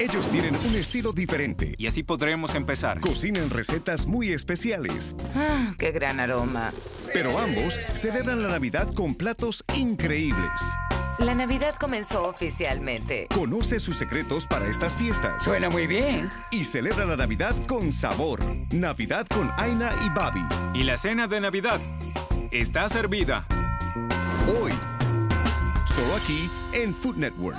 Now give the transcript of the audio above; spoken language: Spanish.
Ellos tienen un estilo diferente. Y así podremos empezar. Cocinan recetas muy especiales. Ah, qué gran aroma. Pero ambos celebran la Navidad con platos increíbles. La Navidad comenzó oficialmente. Conoce sus secretos para estas fiestas. Suena muy bien. Y celebra la Navidad con sabor. Navidad con Aina y Babi. Y la cena de Navidad está servida. Hoy. Solo aquí en Food Network.